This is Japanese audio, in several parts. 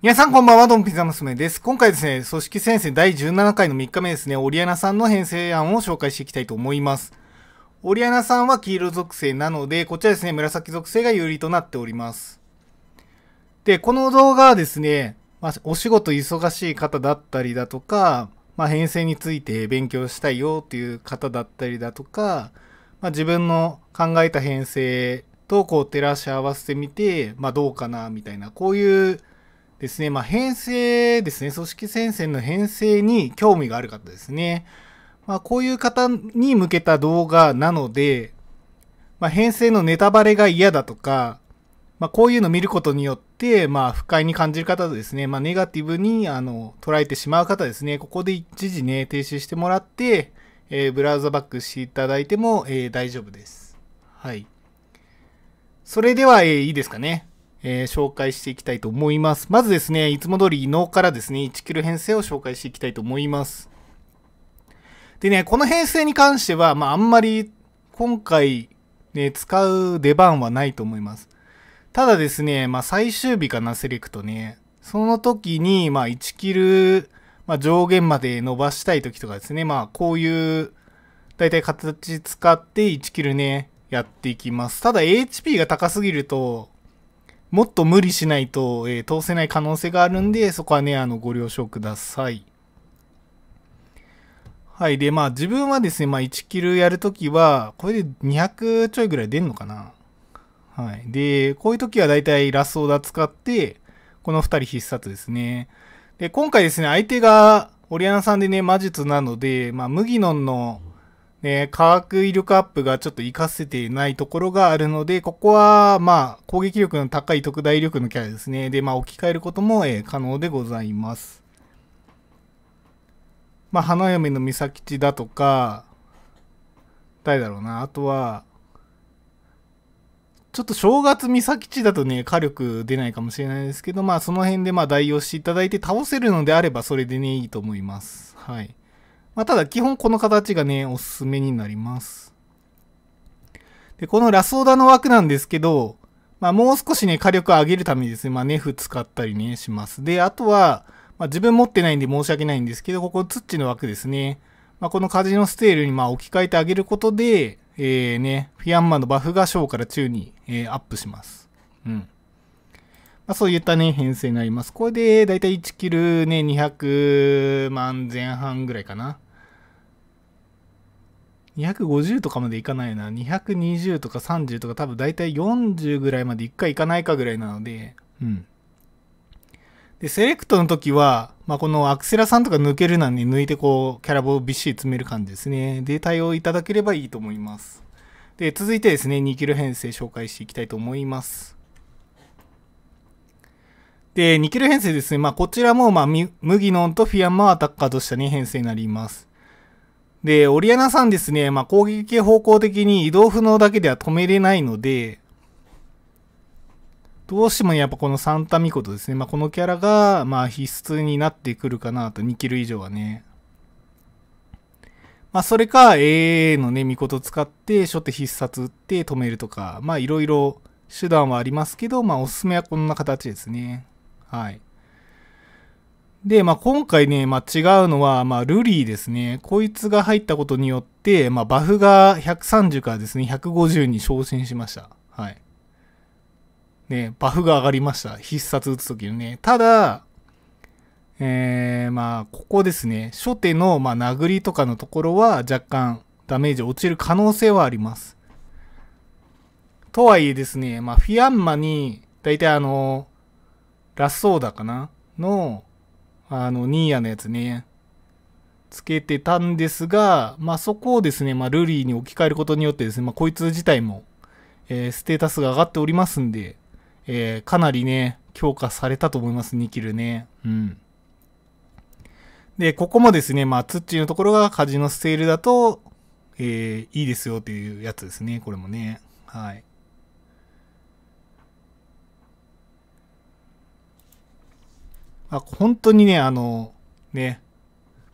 皆さんこんばんは、ドンピザ娘です。今回ですね、組織戦線第17回の3日目ですね、オリアナさんの編成案を紹介していきたいと思います。オリアナさんは黄色属性なので、こちらですね、紫属性が有利となっております。で、この動画はですね、まあ、お仕事忙しい方だったりだとか、まあ、編成について勉強したいよっていう方だったりだとか、まあ、自分の考えた編成とこう照らし合わせてみて、まあ、どうかなみたいな、こういうですね、まあ、編成ですね、組織戦線の編成に興味がある方ですね。まあ、こういう方に向けた動画なので、まあ、編成のネタバレが嫌だとか、まあ、こういうの見ることによって、まあ、不快に感じる方ですね、まあ、ネガティブに、あの、捉えてしまう方ですね、ここで一時ね、停止してもらって、えー、ブラウザバックしていただいても、えー、大丈夫です。はい。それでは、えー、いいですかね。えー、紹介していきたいと思います。まずですね、いつも通り脳からですね、1キロ編成を紹介していきたいと思います。でね、この編成に関しては、まあ、あんまり今回ね、使う出番はないと思います。ただですね、まあ、最終日かな、セレクトね。その時に、まあ、1キル、まあ、上限まで伸ばしたい時とかですね、まあ、こういう、だいたい形使って1キルね、やっていきます。ただ HP が高すぎると、もっと無理しないと、えー、通せない可能性があるんで、そこはね、あの、ご了承ください。はい。で、まあ、自分はですね、まあ、1キルやるときは、これで200ちょいぐらい出んのかなはい。で、こういう時はだいたいラスオーダー使って、この2人必殺ですね。で、今回ですね、相手が、オリアナさんでね、魔術なので、まあ、麦のンのね、科学威力アップがちょっと活かせてないところがあるので、ここは、まあ、攻撃力の高い特大威力のキャラですね。で、まあ、置き換えることも、えー、可能でございます。まあ、花嫁の美咲地だとか、誰だろうな。あとは、ちょっと正月美咲地だとね、火力出ないかもしれないですけど、まあ、その辺でまあ代用していただいて倒せるのであれば、それでね、いいと思います。はい。まあ、ただ基本この形がね、おすすめになります。で、このラソーダの枠なんですけど、まあ、もう少しね、火力を上げるためにですね、まあ、ネフ使ったりね、します。で、あとは、まあ、自分持ってないんで申し訳ないんですけど、ここツッチの枠ですね。まあ、このカジノステールにま置き換えてあげることで、えー、ね、フィアンマのバフが小から中に、えー、アップします。うん。まあ、そういったね、編成になります。これで、だいたい1キルね、200万前半ぐらいかな。250とかまでいかないな。220とか30とか多分大体40ぐらいまでいくかいかないかぐらいなので、うん。で、セレクトの時は、まあ、このアクセラさんとか抜けるなんに抜いてこう、キャラボをびっしり詰める感じですね。で、対応いただければいいと思います。で、続いてですね、2キル編成紹介していきたいと思います。で、2キル編成ですね。まあ、こちらも、まあ、麦のンとフィアンマーアタッカーとしたね、編成になります。で、オリアナさんですね、まあ、攻撃方向的に移動不能だけでは止めれないので、どうしてもやっぱこのサンタミコトですね。まあ、このキャラが、まあ、必須になってくるかなと、2キル以上はね。まあ、それか、AA のね、ミコト使って、初手必殺打って止めるとか、まあ、いろいろ手段はありますけど、まあ、おすすめはこんな形ですね。はい。で、まあ、今回ね、まあ、違うのは、まあ、ルリーですね。こいつが入ったことによって、まあ、バフが130からですね、150に昇進しました。はい。ね、バフが上がりました。必殺打つときにね。ただ、えー、まあ、ここですね。初手の、まあ、殴りとかのところは若干ダメージ落ちる可能性はあります。とはいえですね、まあ、フィアンマに、だいたいあの、ラスソーダかな？の、あの、ニーヤのやつね、つけてたんですが、まあ、そこをですね、まあ、ルリーに置き換えることによってですね、まあ、こいつ自体も、えー、ステータスが上がっておりますんで、えー、かなりね、強化されたと思います、2キルね。うん。で、ここもですね、まあ、ツッチーのところがカジノステールだと、えー、いいですよっていうやつですね、これもね。はい。あ、本当にね、あの、ね、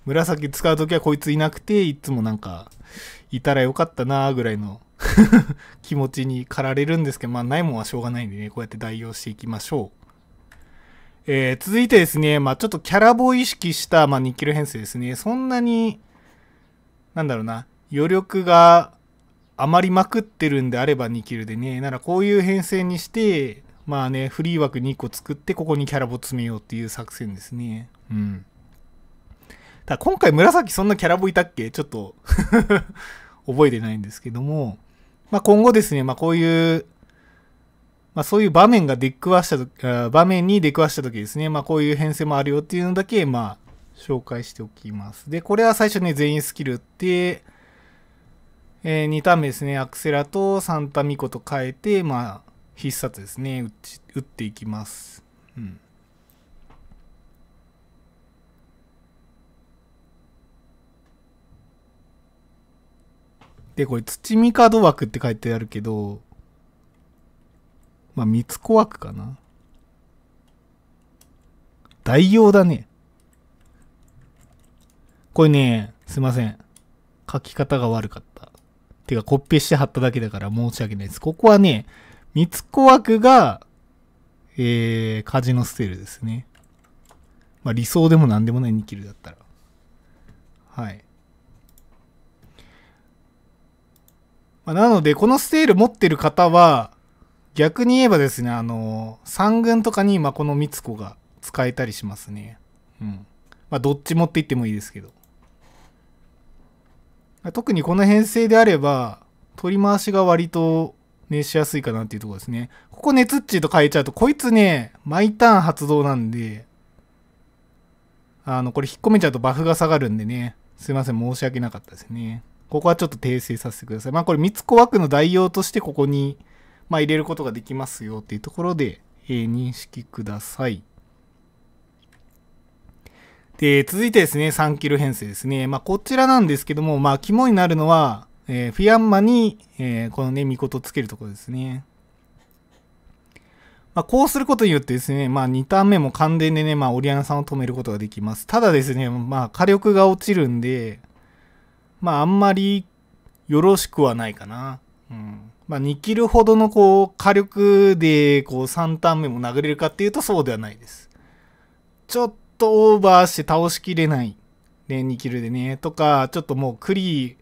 紫使うときはこいついなくて、いつもなんか、いたらよかったなぐらいの 気持ちに駆られるんですけど、まあないもんはしょうがないんでね、こうやって代用していきましょう。えー、続いてですね、まあちょっとキャラボを意識した、まあ2キロ編成ですね。そんなに、なんだろうな、余力が余りまくってるんであれば2キルでね、ならこういう編成にして、まあね、フリー枠2個作って、ここにキャラボ詰めようっていう作戦ですね。うん。ただ今回紫そんなキャラボいたっけ？ちょっと 覚えてないんですけども、まあ今後ですね、まあこういう、まあそういう場面が出くわしたと場面に出くわした時ですね、まあこういう編成もあるよっていうのだけ、まあ紹介しておきます。で、これは最初ね、全員スキルって、えー、2ターン目ですね、アクセラとサンタミコと変えて、まあ、必殺ですね、打ち打っていきます。うん。で、これ、土見門枠って書いてあるけど、まあ、三つ子枠かな。代用だね。これね、すいません。書き方が悪かった。てか、コッペして貼っただけだから申し訳ないです。ここはね、三つ子枠が、えー、カジノステールですね。まあ理想でも何でもない2キルだったら。はい。まあ、なので、このステール持ってる方は、逆に言えばですね、あの、三軍とかに、まあ、この三つ子が使えたりしますね。うん。まあ、どっち持っていってもいいですけど。特にこの編成であれば、取り回しが割とね、しやすいかなっていうところですね。ここね、ツッチーと変えちゃうと、こいつね、毎ターン発動なんで、あの、これ引っ込めちゃうとバフが下がるんでね、すいません、申し訳なかったですね。ここはちょっと訂正させてください。まあこれ3つ子枠の代用としてここに、まあ、入れることができますよっていうところで、えー、認識ください。で、続いてですね、3キル編成ですね。まあこちらなんですけども、まあ肝になるのは、えー、フィアンマに、えー、このね、ミコトつけるところですね。まあ、こうすることによってですね、まあ、2ターン目も感電でね、まあ、オリアナさんを止めることができます。ただですね、まあ、火力が落ちるんで、まあ、あんまりよろしくはないかな。うん。まあ、2キルほどのこう、火力で、こう、3ターン目も殴れるかっていうとそうではないです。ちょっとオーバーして倒しきれない。ね、2キルでね。とか、ちょっともうクリー、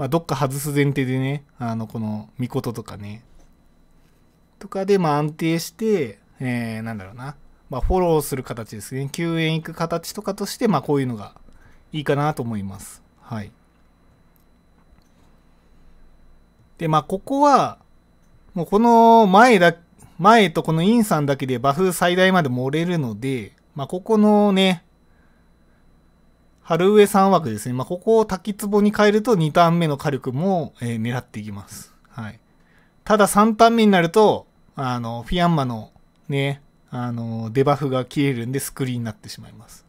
まあ、どっか外す前提でね、あの、この、ミコトとかね、とかで、まあ、安定して、えー、なんだろうな、まあ、フォローする形ですね。救援行く形とかとして、まあ、こういうのがいいかなと思います。はい。で、まあ、ここは、もうこの前だ、前とこのインさんだけでバフ最大まで盛れるので、まあ、ここのね、春上3枠ですね。まあ、ここを滝壺に変えると2ターン目の火力も、えー、狙っていきます。はい。ただ3ターン目になると、あの、フィアンマのね、あの、デバフが切れるんでスクリーンになってしまいます。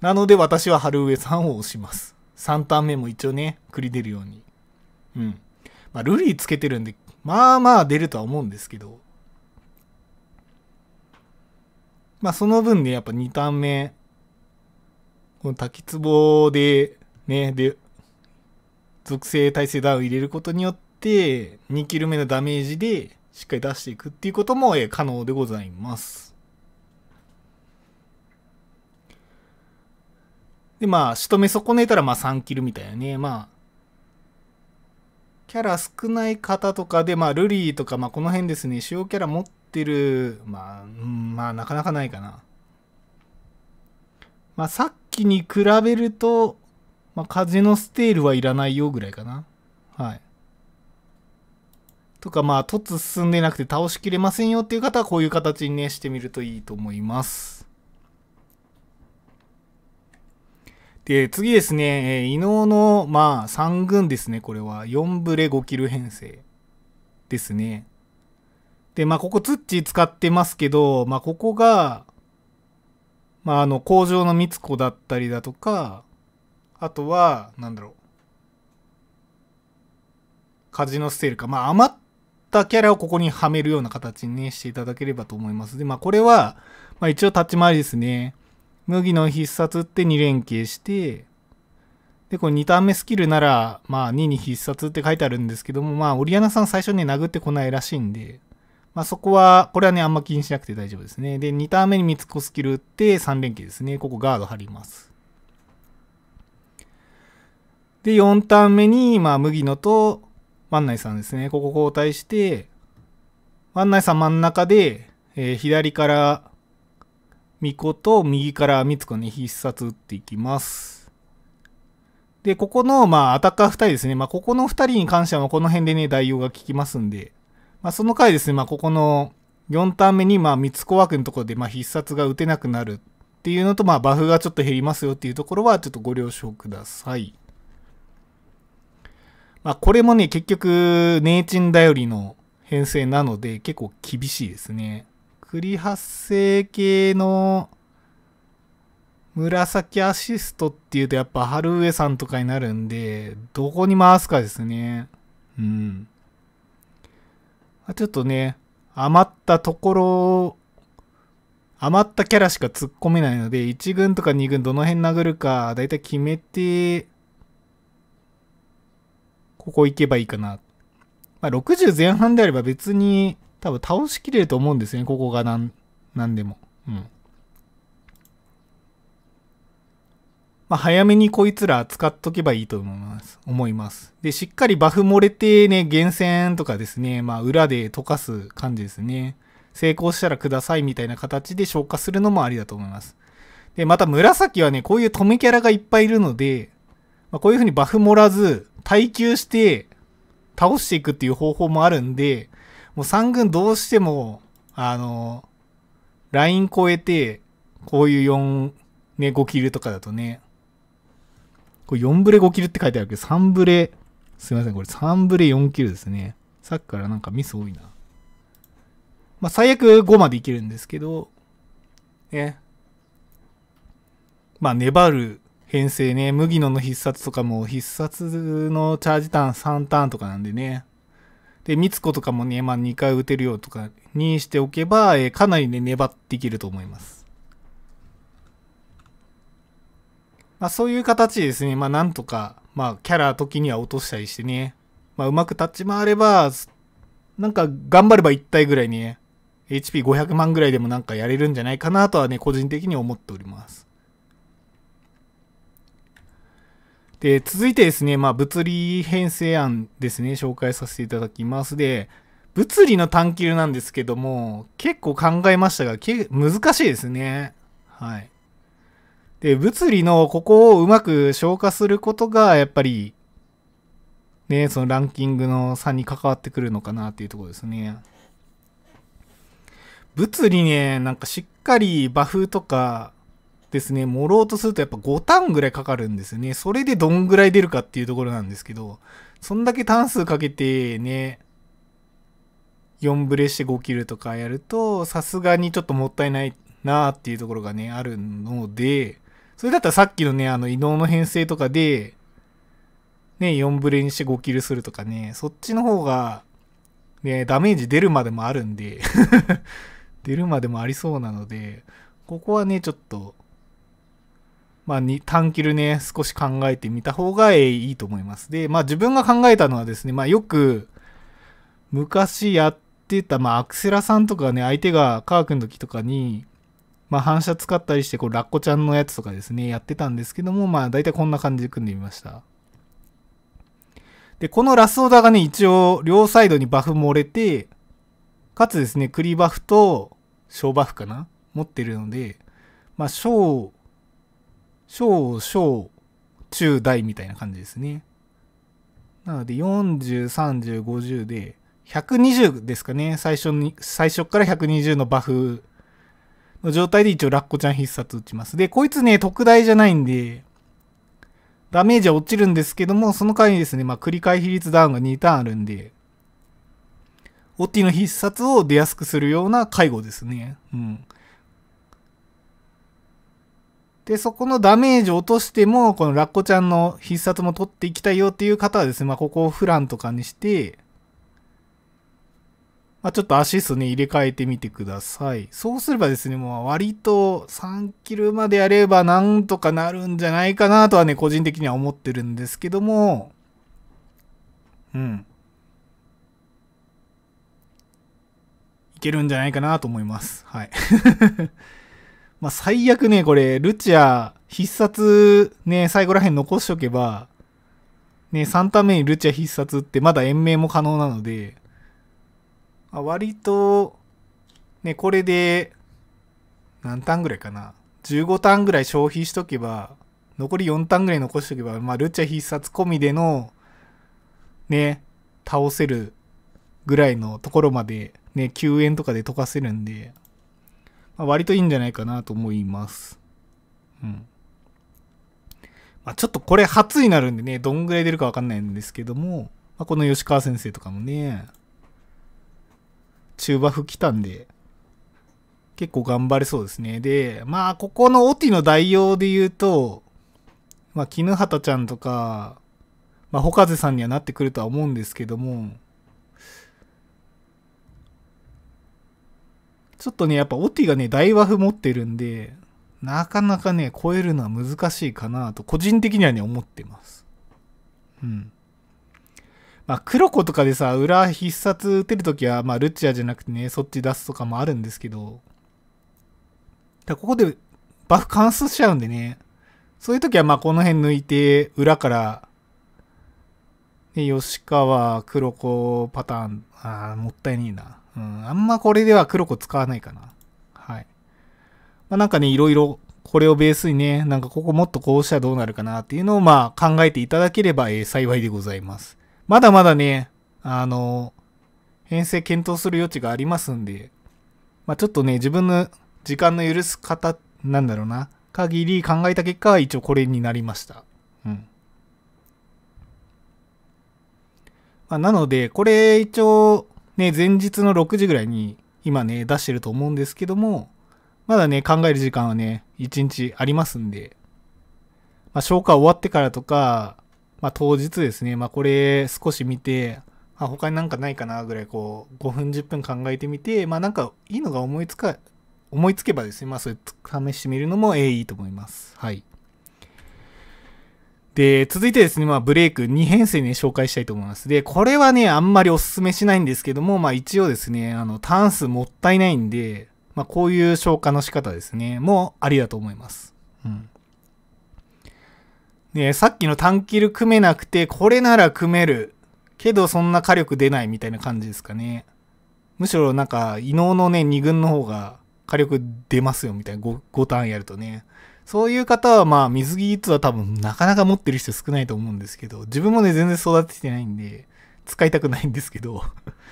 なので私は春上さんを押します。3ターン目も一応ね、繰り出るように。うん。まあ、ルリーつけてるんで、まあまあ出るとは思うんですけど。まあその分ね、やっぱ2ターン目、この滝壺で、ね、で、属性耐性ダウン入れることによって、2キル目のダメージでしっかり出していくっていうことも、可能でございます。で、まあ、仕留め損ねたら、まあ3キルみたいなね。まあ、キャラ少ない方とかで、まあ、ルリーとか、まあ、この辺ですね、主要キャラ持ってる、まあ、うん、まあ、なかなかないかな。まあ、さっきに比べると、まあ、風のステールはいらないよぐらいかな。はい。とか、まあ、突進んでなくて倒しきれませんよっていう方は、こういう形にね、してみるといいと思います。で、次ですね、えー、伊能の、まあ、3軍ですね、これは。4ブレ5キル編成ですね。で、まあ、ここツッチ使ってますけど、まあ、ここが、まあ、あの、工場のみつこだったりだとか、あとは、なんだろう。カジノステールか。まあ、余ったキャラをここにはめるような形にね、していただければと思います。で、まあ、これは、まあ、一応立ち回りですね。麦の必殺って2連携して、で、これ2ターン目スキルなら、まあ、2に必殺って書いてあるんですけども、まあ、オリアナさん最初ね、殴ってこないらしいんで、まあ、そこは、これはね、あんま気にしなくて大丈夫ですね。で、2ターン目に3つコスキル打って3連携ですね。ここガード張ります。で、4ターン目に、まあ、麦野と万内さんですね。ここ交代して、万内さん真ん中で、えー、左から巫女と右から三つ子ね、必殺打っていきます。で、ここの、まあ、アタッカー2人ですね。まあ、ここの2人に関しては、この辺でね、代用が効きますんで、まあ、その回ですね、まあ、ここの4ターン目に、まあ、三つ子枠のところで、まあ、必殺が打てなくなるっていうのと、まあ、バフがちょっと減りますよっていうところは、ちょっとご了承ください。まあ、これもね、結局、ネイチン頼りの編成なので、結構厳しいですね。栗発生系の紫アシストっていうとやっぱ春上さんとかになるんで、どこに回すかですね。うん。ちょっとね、余ったところ、余ったキャラしか突っ込めないので、1軍とか2軍どの辺殴るか、だいたい決めて、ここ行けばいいかな。まあ、60前半であれば別に多分倒しきれると思うんですね、ここがなん、なんでも。うん。まあ、早めにこいつら使っとけばいいと思います。思います。で、しっかりバフ漏れてね、厳選とかですね、まあ、裏で溶かす感じですね。成功したらくださいみたいな形で消化するのもありだと思います。で、また紫はね、こういう止めキャラがいっぱいいるので、まあ、こういう風にバフ盛らず、耐久して倒していくっていう方法もあるんで、もう3軍どうしても、あの、ライン超えて、こういう4、ね、5キルとかだとね、これ4ブレ5キルって書いてあるけど、3ブレ、すいません、これ3ブレ4キルですね。さっきからなんかミス多いな。まあ、最悪5までいけるんですけど、ね。まあ、粘る編成ね、麦野の必殺とかも必殺のチャージターン3ターンとかなんでね。で、三つ子とかもね、まあ2回打てるよとかにしておけば、えー、かなりね、粘っていけると思います。まあそういう形ですね、まあなんとか、まあキャラ時には落としたりしてね、まあうまく立ち回れば、なんか頑張れば1体ぐらいね、HP500 万ぐらいでもなんかやれるんじゃないかなとはね、個人的に思っております。で、続いてですね、まあ物理編成案ですね、紹介させていただきます。で、物理の探求なんですけども、結構考えましたが、難しいですね。はい。で、物理のここをうまく消化することが、やっぱり、ね、そのランキングの差に関わってくるのかなっていうところですね。物理ね、なんかしっかりバフとかですね、盛ろうとするとやっぱ5ターンぐらいかかるんですよね。それでどんぐらい出るかっていうところなんですけど、そんだけ単数かけてね、4ブレして5キルとかやると、さすがにちょっともったいないなっていうところがね、あるので、それだったらさっきのね、あの移動の編成とかで、ね、4ブレにして5キルするとかね、そっちの方が、ね、ダメージ出るまでもあるんで 出るまでもありそうなので、ここはね、ちょっと、まあ、に、短キルね、少し考えてみた方がいいと思います。で、まあ自分が考えたのはですね、まあよく、昔やってた、まあアクセラさんとかね、相手がカークの時とかに、まあ、反射使ったりして、こう、ラッコちゃんのやつとかですね、やってたんですけども、まあ、大体こんな感じで組んでみました。で、このラスオーダーがね、一応、両サイドにバフ漏れて、かつですね、クリバフと小バフかな持ってるので、まあ、小、小、小、中、大みたいな感じですね。なので、40、30、50で、120ですかね。最初に、最初から120のバフの状態で一応ラッコちゃん必殺打ちます。で、こいつね、特大じゃないんで、ダメージは落ちるんですけども、その代わりにですね、まあ、繰り返比率ダウンが2ターンあるんで、オッティの必殺を出やすくするような介護ですね。うん。で、そこのダメージを落としても、このラッコちゃんの必殺も取っていきたいよっていう方はですね、まあ、ここをフランとかにして、まあ、ちょっとアシストね、入れ替えてみてください。そうすればですね、もう割と3キルまでやればなんとかなるんじゃないかなとはね、個人的には思ってるんですけども、うん。いけるんじゃないかなと思います。はい。まあ最悪ね、これ、ルチア必殺ね、最後らへん残しとけば、ね、3ターン目にルチア必殺ってまだ延命も可能なので、あ割と、ね、これで、何ターンぐらいかな？15ターンぐらい消費しとけば、残り4ターンぐらい残しとけば、まあ、ルチャ必殺込みでの、ね、倒せるぐらいのところまで、ね、救援とかで溶かせるんで、まあ、割といいんじゃないかなと思います。うん。まあ、ちょっとこれ初になるんでね、どんぐらい出るかわかんないんですけども、まあ、この吉川先生とかもね、中バフ来たんで、結構頑張れそうですね。で、まあ、ここのオティの代用で言うと、まあ、絹畑ちゃんとか、まあ、ホカゼさんにはなってくるとは思うんですけども、ちょっとね、やっぱオティがね、大和風持ってるんで、なかなかね、超えるのは難しいかなと、個人的にはね、思ってます。うん。まあ、黒子とかでさ、裏必殺打てるときは、まあ、ルチアじゃなくてね、そっち出すとかもあるんですけど、だここでバフ貫通しちゃうんでね、そういう時はまあこの辺抜いて、裏から、ね、吉川、黒子パターン、ああ、もったいねえな。うん、あんまこれでは黒子使わないかな。はい。まあ、なんかね、いろいろ、これをベースにね、なんかここもっとこうしたらどうなるかなっていうのをまあ考えていただければ、えー、幸いでございます。まだまだね、あの、編成検討する余地がありますんで、まあちょっとね、自分の時間の許す方、なんだろうな。限り考えた結果は一応これになりました。うん。まあ、なので、これ一応ね、前日の6時ぐらいに今ね、出してると思うんですけども、まだね、考える時間はね、1日ありますんで、まあ、消化終わってからとか、まあ、当日ですね、まあ、これ少し見て、あ、他になんかないかなぐらいこう、5分10分考えてみて、まあ、なんかいいのが思いつか思いつけばですね、まあ、それ試してみるのも、えー、いいと思います。はい。で、続いてですね、まあ、ブレイク2編成ね、紹介したいと思います。で、これはね、あんまりお勧めしないんですけども、まあ、一応ですね、あの、タン数もったいないんで、まあ、こういう消化の仕方ですね、もうありだと思います。うん。で、さっきの短キル組めなくて、これなら組める。けど、そんな火力出ないみたいな感じですかね。むしろなんか、異能のね、2軍の方が、火力出ますよみたいな 5, 5ターンやるとね。そういう方はまあ水着1は多分なかなか持ってる人少ないと思うんですけど、自分もね全然育ててないんで、使いたくないんですけど、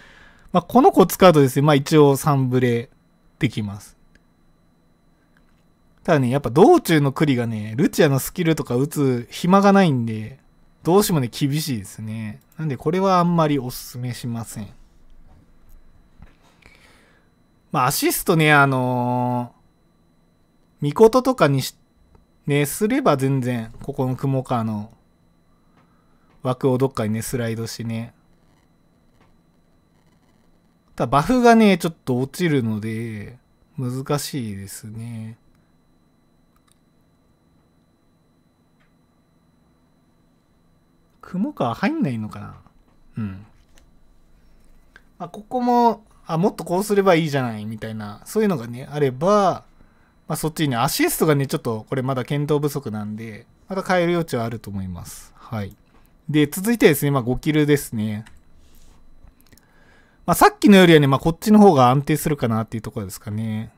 まあこの子使うとですね、まあ一応3ブレできます。ただね、やっぱ道中の栗がね、ルチアのスキルとか打つ暇がないんで、どうしてもね、厳しいですね。なんでこれはあんまりおすすめしません。まあ、アシストね、あのー、ミコトとかにし、ね、すれば全然、ここの雲川の枠をどっかにね、スライドしね。ただ、バフがね、ちょっと落ちるので、難しいですね。雲川入んないのかな？うん。まあ、ここも、あ、もっとこうすればいいじゃないみたいな、そういうのがね、あれば、まあ、そっちにね、アシストがね、ちょっとこれまだ検討不足なんで、また変える余地はあると思います。はい。で、続いてですね、まあ、5キルですね。まあ、さっきのよりはね、まあ、こっちの方が安定するかなっていうところですかね。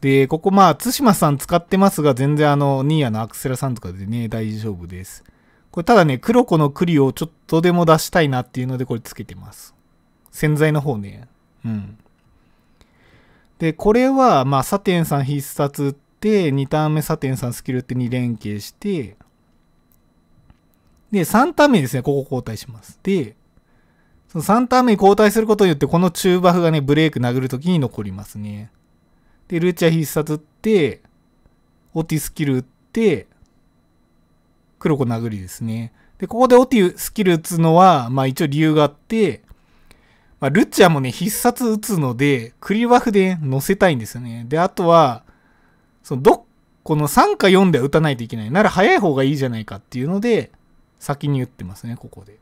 で、ここまあ、対馬さん使ってますが、全然あの、ニーヤのアクセラさんとかでね、大丈夫です。これただね、黒子の栗をちょっとでも出したいなっていうので、これつけてます。洗剤の方ね、うん。で、これは、まあ、サテンさん必殺って、2ターン目サテンさんスキルって2連携して、で、3ターン目ですね、ここ交代します。で、その3ターン目に交代することによって、この中バフがね、ブレイク殴るときに残りますね。で、ルーチャ必殺って、オティスキル打って、黒子殴りですね。で、ここでオティスキル打つのは、まあ一応理由があって、まあ、ルチアもね、必殺打つので、クリバフで乗せたいんですよね。で、あとは、その、ど、この3か4では打たないといけない。なら早い方がいいじゃないかっていうので、先に打ってますね、ここで。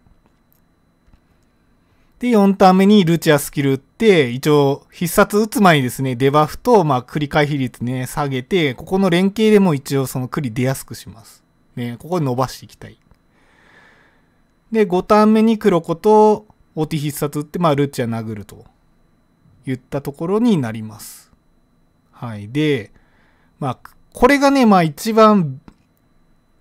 で、4ターン目にルチアスキル打って、一応必殺打つ前にですね、デバフと、まあ、繰り回避率ね、下げて、ここの連携でも一応その繰り出やすくします。ね、ここで伸ばしていきたい。で、5ターン目に黒子と、オティ必殺打って、まあ、ルッチア殴ると。言ったところになります。はい。で、まあ、これがね、まあ一番、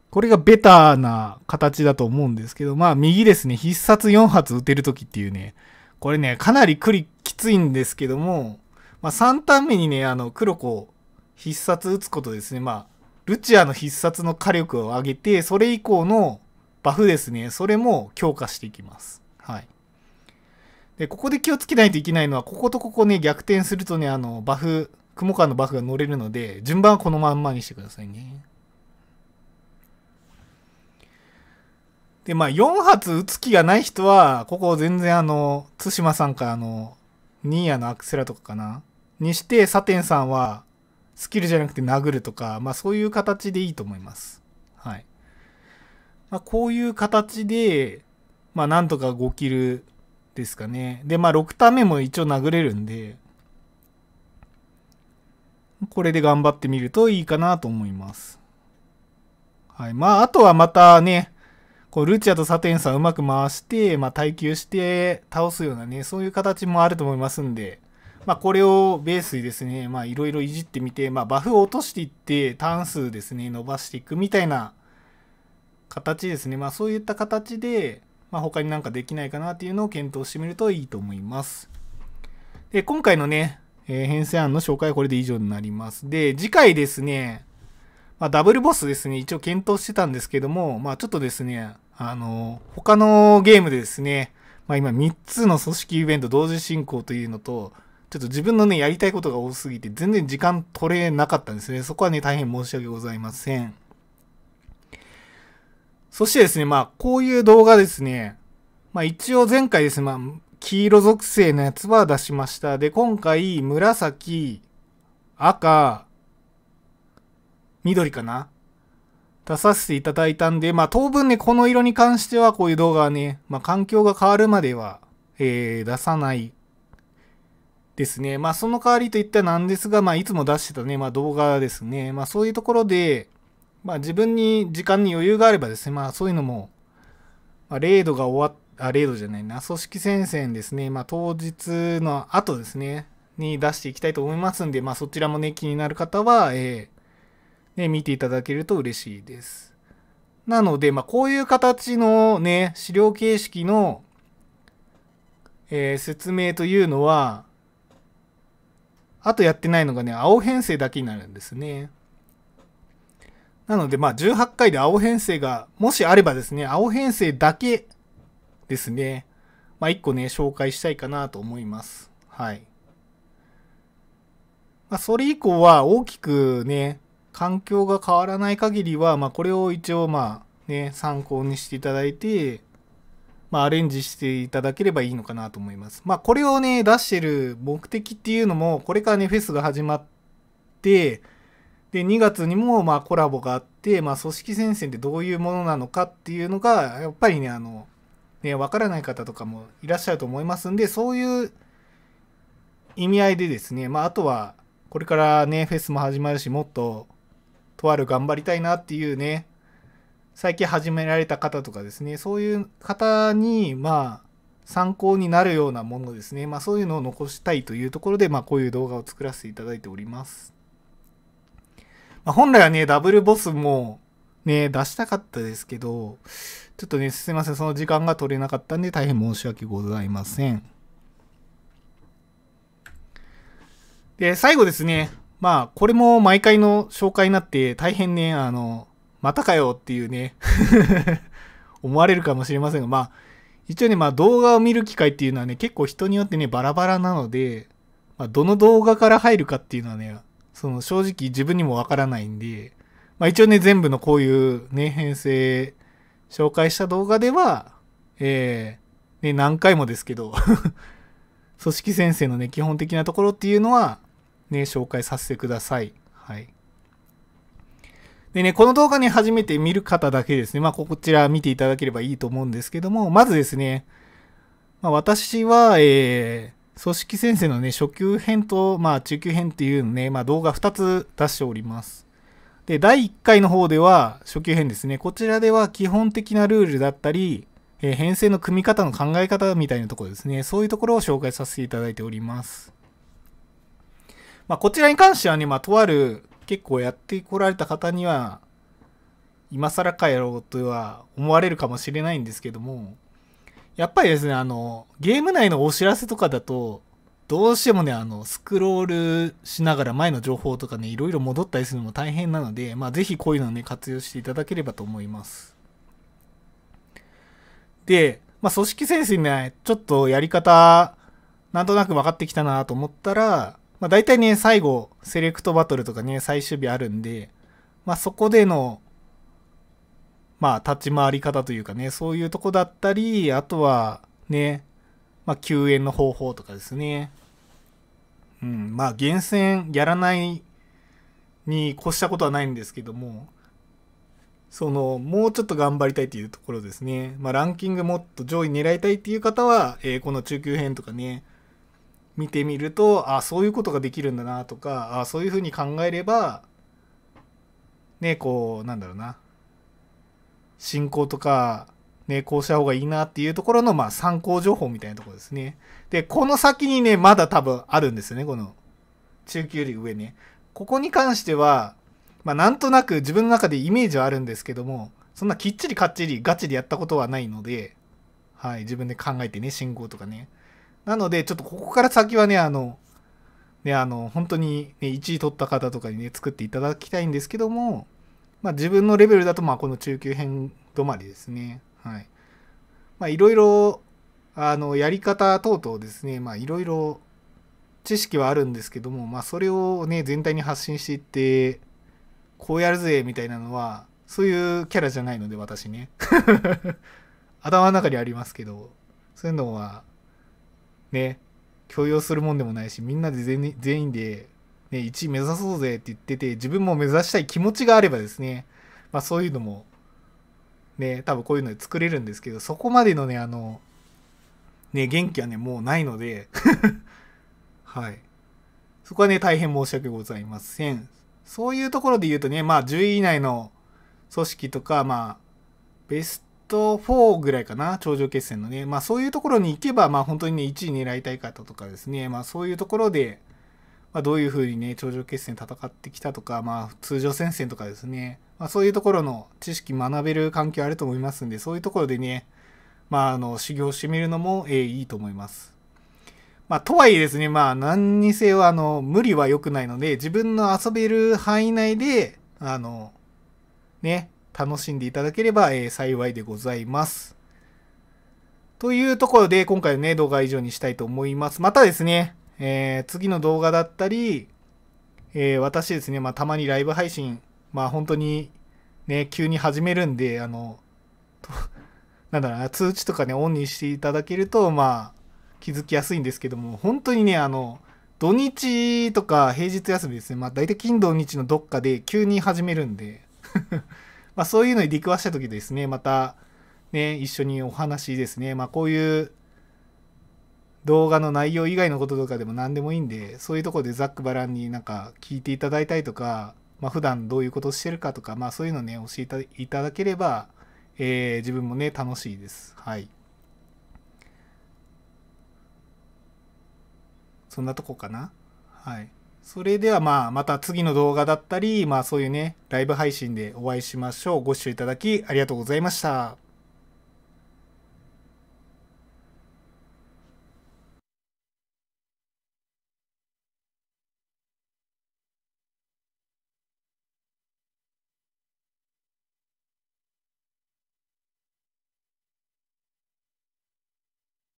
これがベターな形だと思うんですけど、まあ右ですね、必殺4発打てるときっていうね、これね、かなりクリきついんですけども、まあ3ターン目にね、あの、黒子必殺打つことですね、まあ、ルチアの必殺の火力を上げて、それ以降のバフですね、それも強化していきます。はい。で、ここで気をつけないといけないのは、こことここね、逆転するとね、あの、バフ、雲川のバフが乗れるので、順番はこのまんまにしてくださいね。で、まあ、4発撃つ気がない人は、ここ全然あの、対馬さんかあの、ニーヤのアクセラとかかな？にして、サテンさんは、スキルじゃなくて殴るとか、まあそういう形でいいと思います。はい。まあこういう形で、まあなんとか5キルですかね。で、まあ6ターン目も一応殴れるんで、これで頑張ってみるといいかなと思います。はい。まあ、あとはまたね、こう、ルチアとサテンさんうまく回して、まあ、耐久して倒すようなね、そういう形もあると思いますんで、まあ、これをベースにですね、まあ、いろいろいじってみて、まあ、バフを落としていって、ターン数ですね、伸ばしていくみたいな形ですね。まあ、そういった形で、まあ、他になんかできないかなっていうのを検討してみるといいと思います。で、今回のね、えー、編成案の紹介はこれで以上になります。で、次回ですね、まあ、ダブルボスですね、一応検討してたんですけども、まあ、ちょっとですね、あの、他のゲームでですね、まあ、今3つの組織イベント同時進行というのと、ちょっと自分のね、やりたいことが多すぎて、全然時間取れなかったんですね。そこはね、大変申し訳ございません。そしてですね、まあ、こういう動画ですね、まあ一応前回ですね、まあ、黄色属性のやつは出しました。で、今回、紫、赤、緑かな？出させていただいたんで、まあ当分ね、この色に関してはこういう動画はね、まあ環境が変わるまでは、えー、出さないですね。まあその代わりといったなんですが、まあいつも出してたね、まあ動画ですね。まあそういうところで、まあ自分に時間に余裕があればですね、まあそういうのも、まあ、レードが終わっあ、レードじゃないな、組織戦線ですね、まあ、当日の後ですね、に出していきたいと思いますんで、まあ、そちらもね、気になる方は、えー、ね、見ていただけると嬉しいです。なので、まあ、こういう形のね、資料形式の、えー、説明というのは、あとやってないのがね、青編成だけになるんですね。なので、まあ、18回で青編成が、もしあればですね、青編成だけですね。まあ、一個ね、紹介したいかなと思います。はい。まあ、それ以降は大きくね、環境が変わらない限りは、まあ、これを一応、まあ、ね、参考にしていただいて、まあ、アレンジしていただければいいのかなと思います。まあ、これをね、出してる目的っていうのも、これからね、フェスが始まって、で、2月にも、まあ、コラボがあって、まあ、組織戦線ってどういうものなのかっていうのが、やっぱりね、あの、ね、わからない方とかもいらっしゃると思いますんで、そういう意味合いでですね、まあ、あとは、これからね、フェスも始まるし、もっと、とある頑張りたいなっていうね、最近始められた方とかですね、そういう方に、まあ、参考になるようなものですね、まあ、そういうのを残したいというところで、まあ、こういう動画を作らせていただいております。まあ、本来はね、ダブルボスもね、出したかったですけど、ちょっとね、すいません。その時間が取れなかったんで大変申し訳ございません。で、最後ですね。まあ、これも毎回の紹介になって大変ね、あの、またかよっていうね 思われるかもしれませんが、まあ、一応ね、まあ動画を見る機会っていうのはね、結構人によってね、バラバラなので、まあ、どの動画から入るかっていうのはね、その正直自分にもわからないんで、まあ一応ね、全部のこういうね、編成紹介した動画では、えー、ね、何回もですけど 組織先生のね、基本的なところっていうのは、ね、紹介させてください。はい。でね、この動画ね、初めて見る方だけですね、まあ、こちら見ていただければいいと思うんですけども、まずですね、まあ、私は、えー、組織先生のね、初級編と、まあ、中級編っていうのね、まあ、動画2つ出しております。で、第1回の方では、初級編ですね。こちらでは基本的なルールだったり、えー、編成の組み方の考え方みたいなところですね。そういうところを紹介させていただいております。まあ、こちらに関してはね、まあ、とある結構やってこられた方には、今更かやろうとは思われるかもしれないんですけども、やっぱりですね、あの、ゲーム内のお知らせとかだと、どうしてもね、あの、スクロールしながら前の情報とかね、いろいろ戻ったりするのも大変なので、まあ、ぜひこういうのね、活用していただければと思います。で、まあ、組織先生にね、ちょっとやり方、なんとなく分かってきたなと思ったら、まあ、大体ね、最後、セレクトバトルとかね、最終日あるんで、まあ、そこでの、まあ、立ち回り方というかね、そういうとこだったり、あとは、ね、まあ、救援の方法とかですね。うん、まあ、厳選やらないに越したことはないんですけども、その、もうちょっと頑張りたいというところですね。まあ、ランキングもっと上位狙いたいっていう方は、えー、この中級編とかね、見てみると、あそういうことができるんだなとか、あそういうふうに考えれば、ね、こう、なんだろうな、進行とか、ね、こうした方がいいなっていうところの、まあ、参考情報みたいなところですね。で、この先にね、まだ多分あるんですよね、この、中級より上ね。ここに関しては、まあ、なんとなく自分の中でイメージはあるんですけども、そんなきっちりかっちりガチでやったことはないので、はい、自分で考えてね、信号とかね。なので、ちょっとここから先はね、あの、ね、あの、本当に、ね、1位取った方とかにね、作っていただきたいんですけども、まあ、自分のレベルだと、まあ、この中級編止まりですね。はい。まあ、いろいろ、あの、やり方等々ですね、まあ、いろいろ知識はあるんですけども、まあ、それをね、全体に発信していって、こうやるぜ、みたいなのは、そういうキャラじゃないので、私ね。頭の中にありますけど、そういうのは、ね、強要するもんでもないし、みんなで全員で、ね、1位目指そうぜって言ってて、自分も目指したい気持ちがあればですね、まあそういうのも、ね、多分こういうので作れるんですけど、そこまでのね、あの、ね、元気はね、もうないので はい。そこはね、大変申し訳ございません。そういうところで言うとね、まあ10位以内の組織とか、まあ、ベスト4ぐらいかな、頂上決戦のね。まあそういうところに行けば、まあ本当にね、1位狙いたい方とかですね、まあそういうところで、まあ、どういうふうにね、頂上決戦戦ってきたとか、まあ通常戦線とかですね、まあそういうところの知識学べる環境あると思いますんで、そういうところでね、まああの、修行してみるのも、えー、いいと思います。まあ、とはいえですね、まあ、何にせよ、あの、無理は良くないので、自分の遊べる範囲内で、あの、ね、楽しんでいただければ、えー、幸いでございます。というところで、今回のね、動画は以上にしたいと思います。またですね、えー、次の動画だったり、えー、私ですね、まあ、たまにライブ配信、まあ、本当に、ね、急に始めるんで、あの、なんだろうな、通知とかね、オンにしていただけると、まあ、気づきやすいんですけども、本当にね、あの、土日とか平日休みですね、まあ、大体金土日のどっかで急に始めるんでまあそういうのに出くわした時ですね、またね、一緒にお話ですね、まあこういう動画の内容以外のこととかでも何でもいいんで、そういうとこでざっくばらんになんか聞いていただいたりとか、まあ普段どういうことしてるかとか、まあそういうのね、教えていただければ、えー、自分もね、楽しいです。はい。そんなとこかな。はい。それではまあ、また次の動画だったり、まあそういうね、ライブ配信でお会いしましょう。ご視聴いただきありがとうございました。